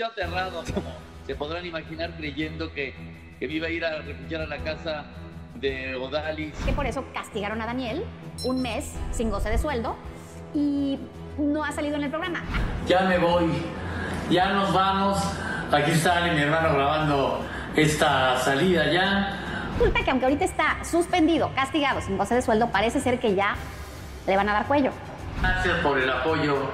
Yo aterrado, como se podrán imaginar, creyendo que, que me iba a ir a refugiar a la casa de Odalis. Que por eso castigaron a Daniel un mes sin goce de sueldo y no ha salido en el programa. Ya me voy, ya nos vamos. Aquí está mi hermano grabando esta salida ya. Resulta que aunque ahorita está suspendido, castigado, sin goce de sueldo, parece ser que ya le van a dar cuello. Gracias por el apoyo.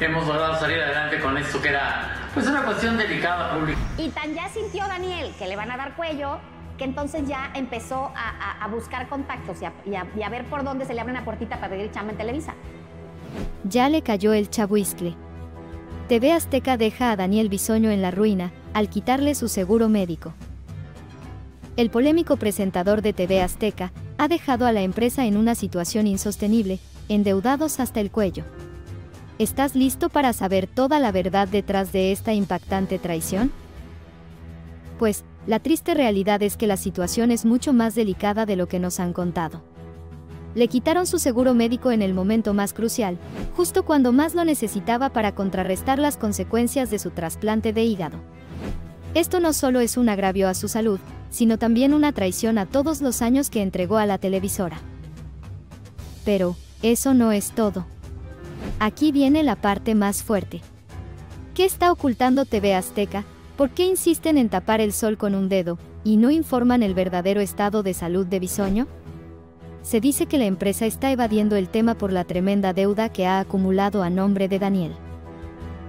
Hemos logrado salir adelante con esto que era pues una cuestión delicada pública. Y tan ya sintió Daniel que le van a dar cuello que entonces ya empezó a, a- a buscar contactos y a, y a- y a ver por dónde se le abre una puertita para pedir chamba en Televisa. Ya le cayó el chabuiscle. TV Azteca deja a Daniel Bisoño en la ruina, al quitarle su seguro médico. El polémico presentador de TV Azteca ha dejado a la empresa en una situación insostenible, endeudados hasta el cuello. ¿Estás listo para saber toda la verdad detrás de esta impactante traición? Pues, la triste realidad es que la situación es mucho más delicada de lo que nos han contado. Le quitaron su seguro médico en el momento más crucial, justo cuando más lo necesitaba para contrarrestar las consecuencias de su trasplante de hígado. Esto no solo es un agravio a su salud, sino también una traición a todos los años que entregó a la televisora. Pero, eso no es todo. Aquí viene la parte más fuerte. ¿Qué está ocultando TV Azteca? ¿Por qué insisten en tapar el sol con un dedo, y no informan el verdadero estado de salud de Bisoño? Se dice que la empresa está evadiendo el tema por la tremenda deuda que ha acumulado a nombre de Daniel.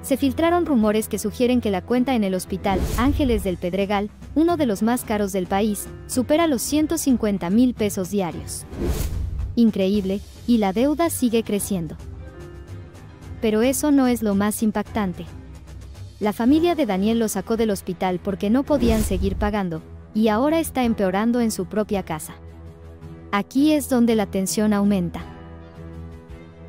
Se filtraron rumores que sugieren que la cuenta en el hospital Ángeles del Pedregal, uno de los más caros del país, supera los 150 mil pesos diarios. Increíble, y la deuda sigue creciendo. Pero eso no es lo más impactante. La familia de Daniel lo sacó del hospital porque no podían seguir pagando, y ahora está empeorando en su propia casa. Aquí es donde la tensión aumenta.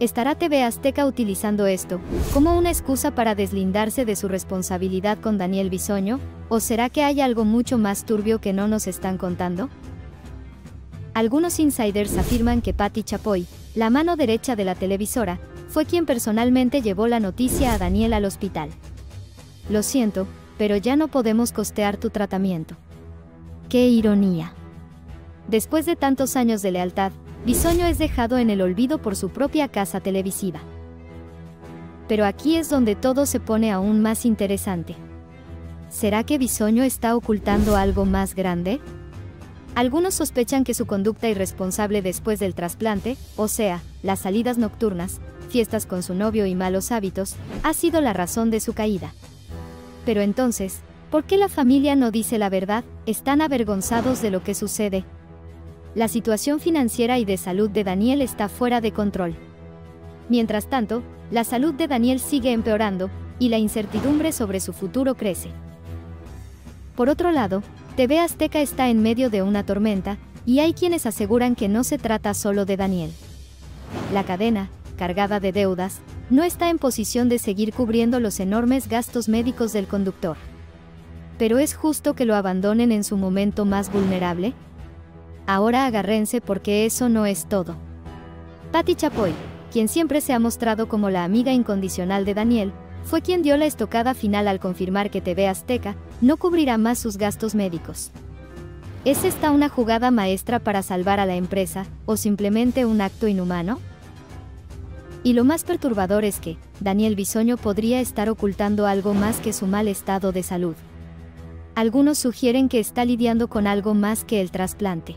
¿Estará TV Azteca utilizando esto como una excusa para deslindarse de su responsabilidad con Daniel Bisoño? ¿O será que hay algo mucho más turbio que no nos están contando? Algunos insiders afirman que Patti Chapoy, la mano derecha de la televisora, fue quien personalmente llevó la noticia a Daniel al hospital. Lo siento, pero ya no podemos costear tu tratamiento. ¡Qué ironía! Después de tantos años de lealtad, Bisoño es dejado en el olvido por su propia casa televisiva. Pero aquí es donde todo se pone aún más interesante. ¿Será que Bisoño está ocultando algo más grande? Algunos sospechan que su conducta irresponsable después del trasplante, o sea, las salidas nocturnas, fiestas con su novio y malos hábitos, ha sido la razón de su caída. Pero entonces, ¿por qué la familia no dice la verdad? Están avergonzados de lo que sucede. La situación financiera y de salud de Daniel está fuera de control. Mientras tanto, la salud de Daniel sigue empeorando, y la incertidumbre sobre su futuro crece. Por otro lado, TV Azteca está en medio de una tormenta, y hay quienes aseguran que no se trata solo de Daniel. La cadena, cargada de deudas, no está en posición de seguir cubriendo los enormes gastos médicos del conductor. Pero es justo que lo abandonen en su momento más vulnerable. Ahora agárrense porque eso no es todo. Patti Chapoy, quien siempre se ha mostrado como la amiga incondicional de Daniel, fue quien dio la estocada final al confirmar que TV Azteca no cubrirá más sus gastos médicos. ¿Es esta una jugada maestra para salvar a la empresa, o simplemente un acto inhumano? Y lo más perturbador es que, Daniel Bisoño podría estar ocultando algo más que su mal estado de salud. Algunos sugieren que está lidiando con algo más que el trasplante.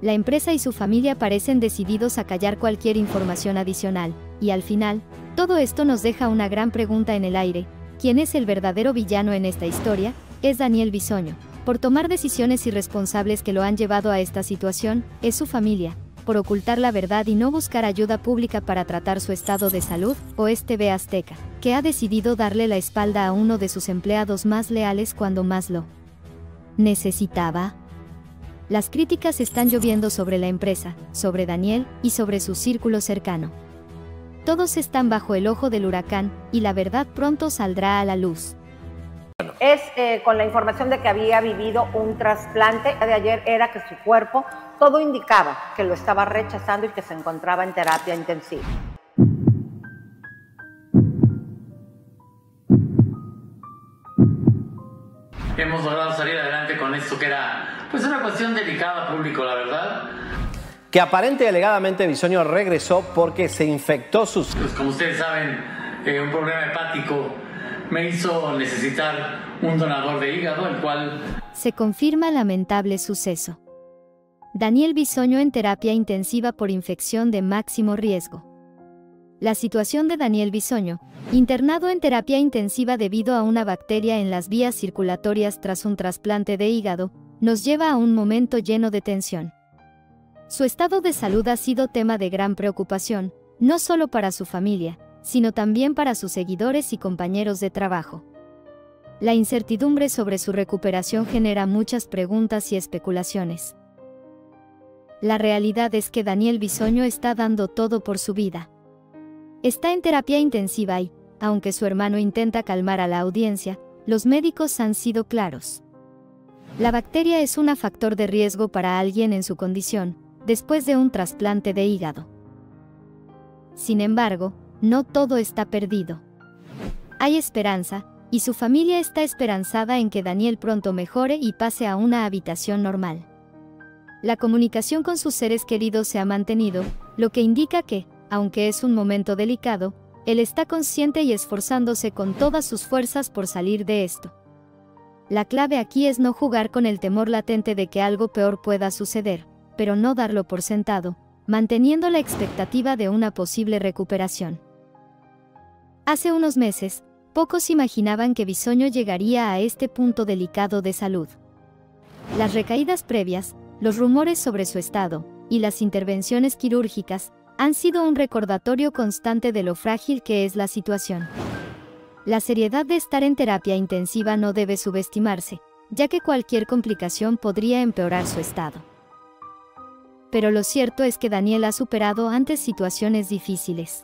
La empresa y su familia parecen decididos a callar cualquier información adicional, y al final, todo esto nos deja una gran pregunta en el aire. ¿Quién es el verdadero villano en esta historia? Es Daniel Bisoño. Por tomar decisiones irresponsables que lo han llevado a esta situación, es su familia. Por ocultar la verdad y no buscar ayuda pública para tratar su estado de salud, o es TV Azteca, que ha decidido darle la espalda a uno de sus empleados más leales cuando más lo necesitaba. Las críticas están lloviendo sobre la empresa, sobre Daniel y sobre su círculo cercano. Todos están bajo el ojo del huracán, y la verdad pronto saldrá a la luz. Es eh, con la información de que había vivido un trasplante. De ayer era que su cuerpo, todo indicaba que lo estaba rechazando y que se encontraba en terapia intensiva. hemos logrado salir adelante con esto que era pues una cuestión delicada público, la verdad. Que aparente y alegadamente Bisoño regresó porque se infectó sus... Pues como ustedes saben, eh, un problema hepático me hizo necesitar un donador de hígado, el cual... Se confirma lamentable suceso. Daniel Bisoño en terapia intensiva por infección de máximo riesgo. La situación de Daniel Bisoño, internado en terapia intensiva debido a una bacteria en las vías circulatorias tras un trasplante de hígado, nos lleva a un momento lleno de tensión. Su estado de salud ha sido tema de gran preocupación, no solo para su familia, sino también para sus seguidores y compañeros de trabajo. La incertidumbre sobre su recuperación genera muchas preguntas y especulaciones. La realidad es que Daniel Bisoño está dando todo por su vida. Está en terapia intensiva y, aunque su hermano intenta calmar a la audiencia, los médicos han sido claros. La bacteria es un factor de riesgo para alguien en su condición, después de un trasplante de hígado. Sin embargo, no todo está perdido. Hay esperanza, y su familia está esperanzada en que Daniel pronto mejore y pase a una habitación normal. La comunicación con sus seres queridos se ha mantenido, lo que indica que, aunque es un momento delicado, él está consciente y esforzándose con todas sus fuerzas por salir de esto. La clave aquí es no jugar con el temor latente de que algo peor pueda suceder, pero no darlo por sentado, manteniendo la expectativa de una posible recuperación. Hace unos meses, pocos imaginaban que Bisoño llegaría a este punto delicado de salud. Las recaídas previas, los rumores sobre su estado, y las intervenciones quirúrgicas, han sido un recordatorio constante de lo frágil que es la situación. La seriedad de estar en terapia intensiva no debe subestimarse, ya que cualquier complicación podría empeorar su estado. Pero lo cierto es que Daniel ha superado antes situaciones difíciles.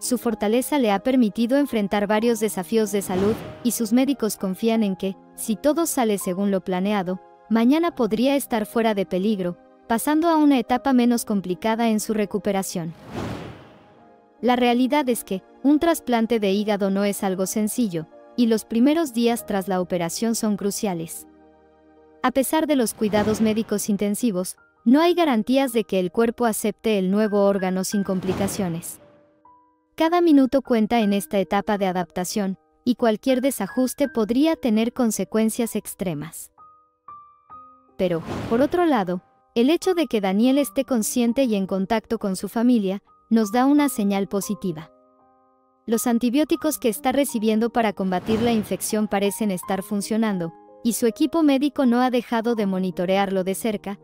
Su fortaleza le ha permitido enfrentar varios desafíos de salud, y sus médicos confían en que, si todo sale según lo planeado, mañana podría estar fuera de peligro, pasando a una etapa menos complicada en su recuperación. La realidad es que, un trasplante de hígado no es algo sencillo, y los primeros días tras la operación son cruciales. A pesar de los cuidados médicos intensivos, no hay garantías de que el cuerpo acepte el nuevo órgano sin complicaciones. Cada minuto cuenta en esta etapa de adaptación, y cualquier desajuste podría tener consecuencias extremas. Pero, por otro lado, el hecho de que Daniel esté consciente y en contacto con su familia, nos da una señal positiva. Los antibióticos que está recibiendo para combatir la infección parecen estar funcionando, y su equipo médico no ha dejado de monitorearlo de cerca,